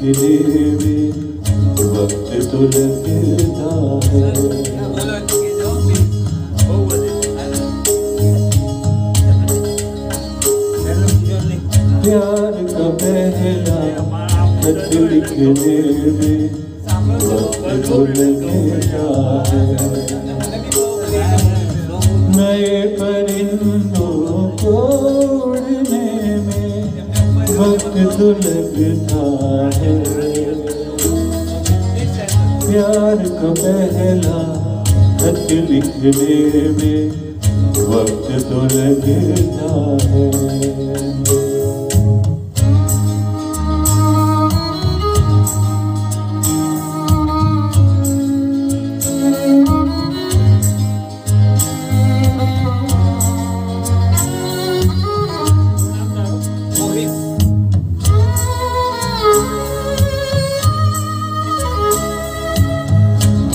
लिखने में प्यार का पहला लिखने में नए परिंदों तो है। प्यार का पहला खत लिखने में वक्त तो लगता है।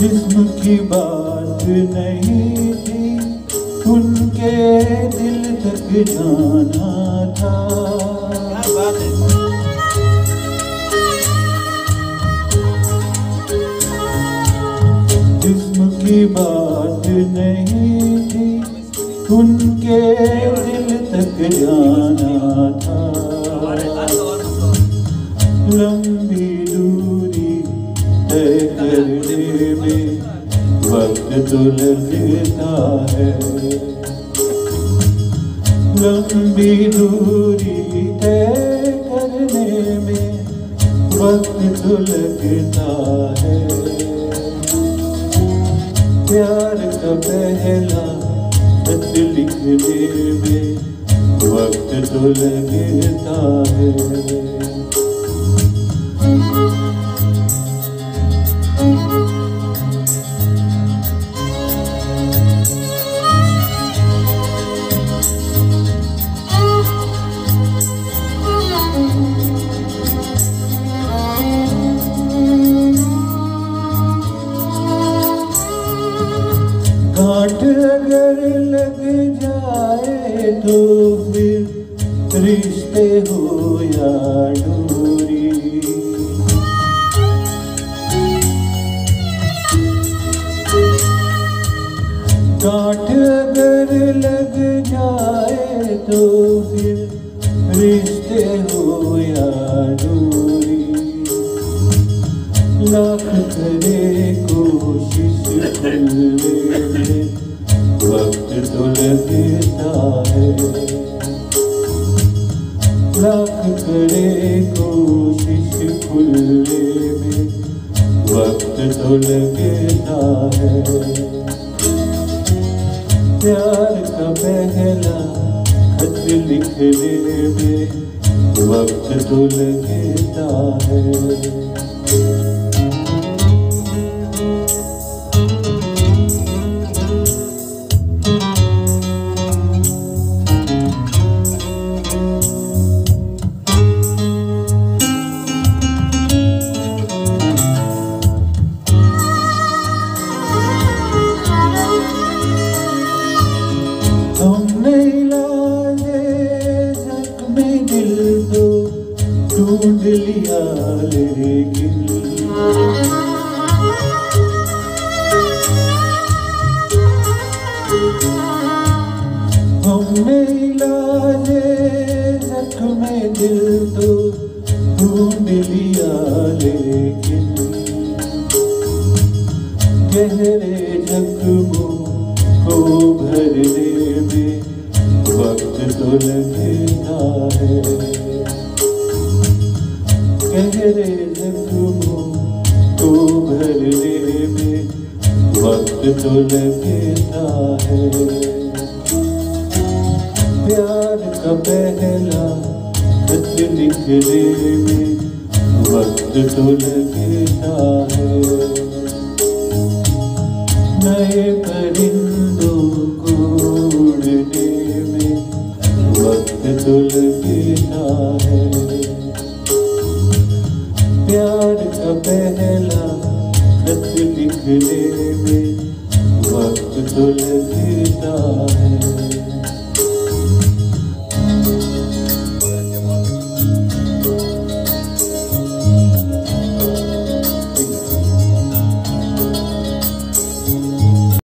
जिस्म की बात नहीं थी उनके दिल तक जाना था। जिस्म की बात नहीं थी उनके दिल तक जाना था। लंबी तो लगता है। लंबी दूरी तय करने में वक्त तो लगता है। प्यार का पहला लिखने में वक्त तो लगता है। रिश्ते हो या दूरी गांठ अगर लग जाए तो फिर रिश्ते हो या दूरी लाख करे कोशिश वक्त तो लगता प्यार का पहला खत लिखने में वक्त तो लगता है। हमने इलाजे जख्म दिल तो ढूंढ लिया गहरे जख्मों को भरने वक्त तो लगता गहरे जख्मों में वक्त तो लगता है प्यार का पहला खत लिखने में वक्त तो लगता है नए परिंदों को उड़ने में वक्त तो लगता है। प्यार का पहला खत लिखने में वक्त तो लगता है।